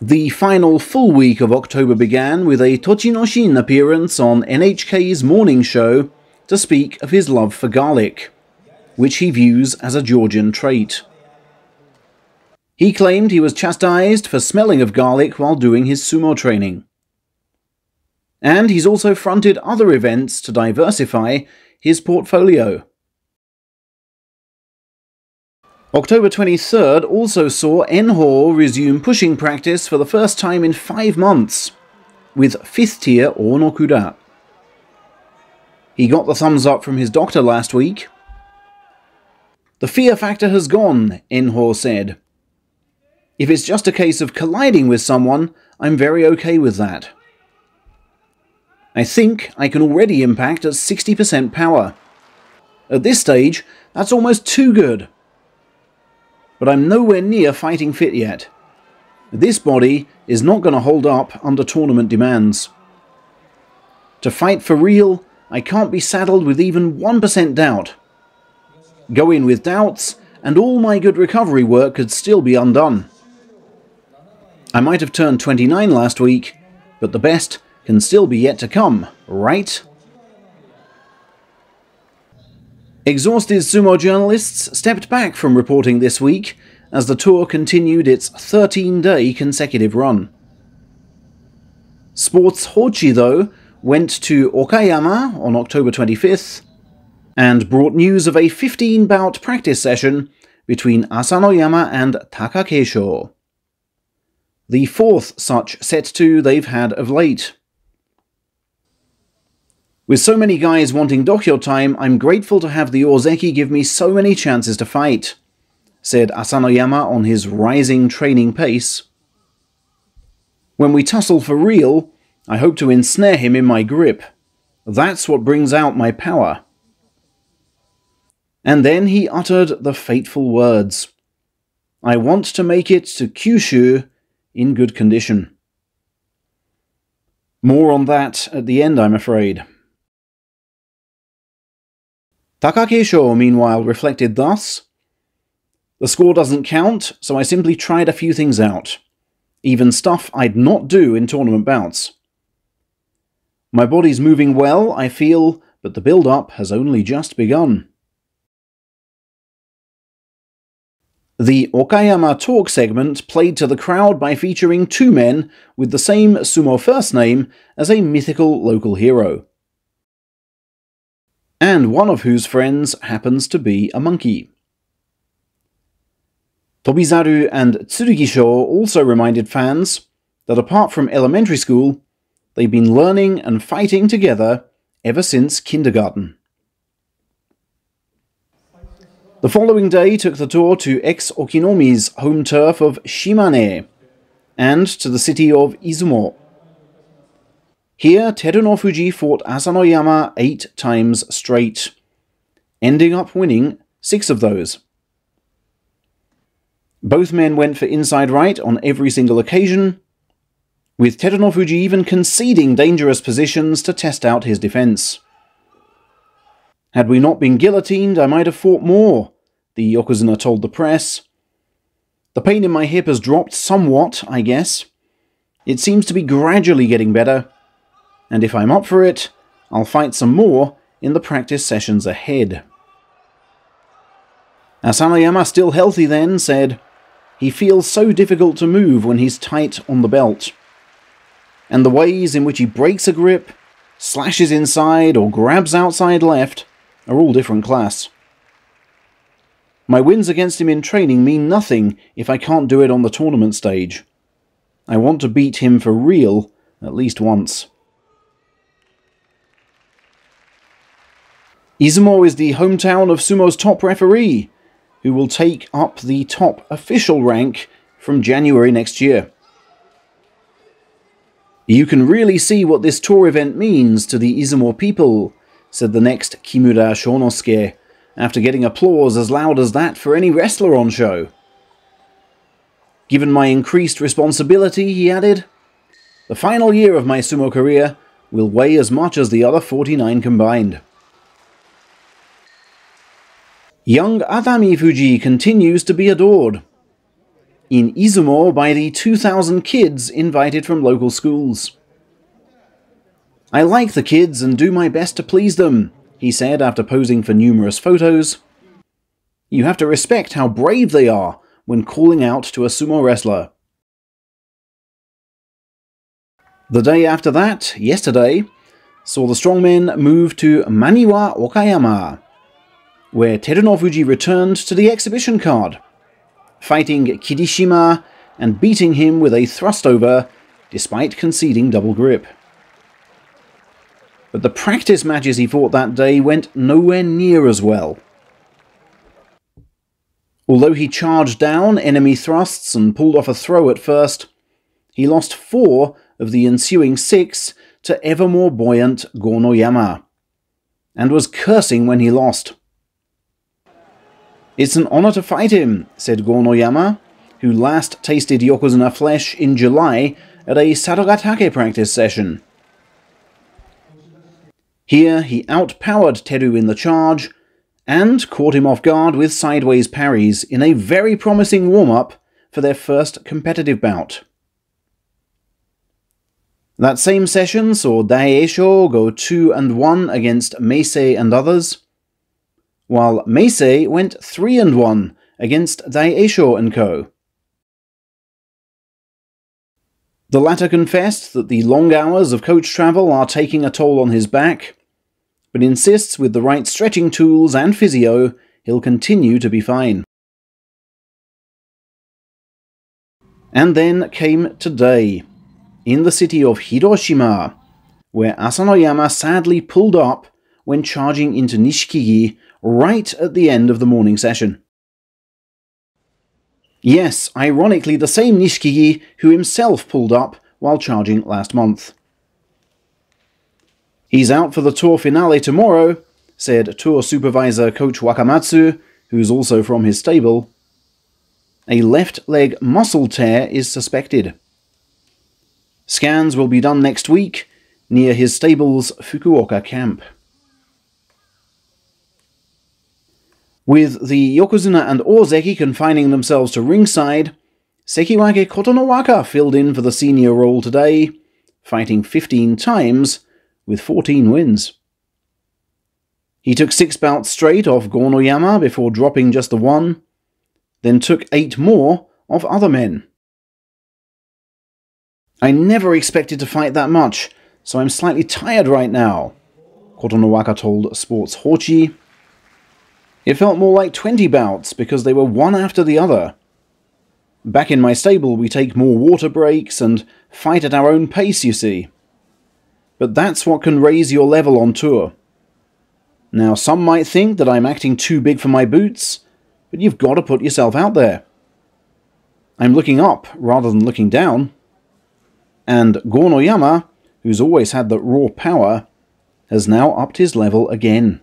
The final full week of October began with a Tochinoshin appearance on NHK's morning show to speak of his love for garlic, which he views as a Georgian trait. He claimed he was chastised for smelling of garlic while doing his sumo training. And he's also fronted other events to diversify his portfolio. October 23rd also saw Enho resume pushing practice for the first time in five months, with 5th tier Onokuda. He got the thumbs up from his doctor last week. The fear factor has gone, Enho said. If it's just a case of colliding with someone, I'm very okay with that. I think I can already impact at 60% power. At this stage, that's almost too good but I'm nowhere near fighting fit yet. This body is not going to hold up under tournament demands. To fight for real, I can't be saddled with even 1% doubt. Go in with doubts, and all my good recovery work could still be undone. I might have turned 29 last week, but the best can still be yet to come, right? Exhausted sumo journalists stepped back from reporting this week as the tour continued its 13 day consecutive run. Sports Hochi, though, went to Okayama on October 25th and brought news of a 15 bout practice session between Asanoyama and Takakeisho. The fourth such set to they've had of late. With so many guys wanting Dohyo time, I'm grateful to have the Ozeki give me so many chances to fight, said Asanoyama on his rising training pace. When we tussle for real, I hope to ensnare him in my grip. That's what brings out my power. And then he uttered the fateful words I want to make it to Kyushu in good condition. More on that at the end, I'm afraid. Takakeisho, meanwhile, reflected thus The score doesn't count, so I simply tried a few things out. Even stuff I'd not do in tournament bouts. My body's moving well, I feel, but the build up has only just begun. The Okayama talk segment played to the crowd by featuring two men with the same sumo first name as a mythical local hero and one of whose friends happens to be a monkey. Tobizaru and Tsurugisho also reminded fans that apart from elementary school, they've been learning and fighting together ever since kindergarten. The following day took the tour to ex Okinoumi's home turf of Shimane and to the city of Izumo. Here, Terunofuji fought Asanoyama eight times straight, ending up winning six of those. Both men went for inside right on every single occasion, with Terunofuji even conceding dangerous positions to test out his defense. Had we not been guillotined, I might have fought more, the Yokozuna told the press. The pain in my hip has dropped somewhat, I guess. It seems to be gradually getting better, and if I'm up for it, I'll fight some more in the practice sessions ahead. Asanoyama, still healthy then, said, He feels so difficult to move when he's tight on the belt. And the ways in which he breaks a grip, slashes inside, or grabs outside left are all different class. My wins against him in training mean nothing if I can't do it on the tournament stage. I want to beat him for real at least once. Izumo is the hometown of sumo's top referee, who will take up the top official rank from January next year. You can really see what this tour event means to the Izumo people, said the next Kimura Shonosuke, after getting applause as loud as that for any wrestler on show. Given my increased responsibility, he added, the final year of my sumo career will weigh as much as the other 49 combined. Young Atamifuji continues to be adored. in Izumo by the 2,000 kids invited from local schools. I like the kids and do my best to please them, he said after posing for numerous photos. You have to respect how brave they are when calling out to a sumo wrestler. The day after that, yesterday, saw the strongmen move to Maniwa Okayama, where Terunofuji returned to the exhibition card, fighting Kirishima and beating him with a thrust over despite conceding double grip. But the practice matches he fought that day went nowhere near as well. Although he charged down enemy thrusts and pulled off a throw at first, he lost four of the ensuing six to ever more buoyant Gonoyama, and was cursing when he lost. It's an honor to fight him, said Gonoyama, who last tasted Yokozuna flesh in July at a Sadogatake practice session. Here he outpowered Teru in the charge and caught him off guard with sideways parries in a very promising warm-up for their first competitive bout. That same session saw Daieisho go 2 and 1 against Meisei and others, while Meisei went 3 and 1 against Daieisho and co. The latter confessed that the long hours of coach travel are taking a toll on his back, but insists with the right stretching tools and physio, he'll continue to be fine. And then came today, in the city of Hiroshima, where Asanoyama sadly pulled up when charging into Nishikigi right at the end of the morning session. Yes, ironically the same Nishikigi who himself pulled up while charging last month. He's out for the tour finale tomorrow, said tour supervisor Coach Wakamatsu, who's also from his stable. A left leg muscle tear is suspected. Scans will be done next week near his stable's Fukuoka camp. With the Yokozuna and Ozeki confining themselves to ringside, Sekiwake Kotonowaka filled in for the senior role today, fighting 15 times with 14 wins. He took six bouts straight off Gonoyama before dropping just the one, then took eight more off other men. I never expected to fight that much, so I'm slightly tired right now, Kotonowaka told Sports Hochi. It felt more like 20 bouts because they were one after the other. Back in my stable, we take more water breaks and fight at our own pace, you see but that's what can raise your level on tour. Now, some might think that I'm acting too big for my boots, but you've got to put yourself out there. I'm looking up rather than looking down. And Gonoyama, who's always had that raw power, has now upped his level again.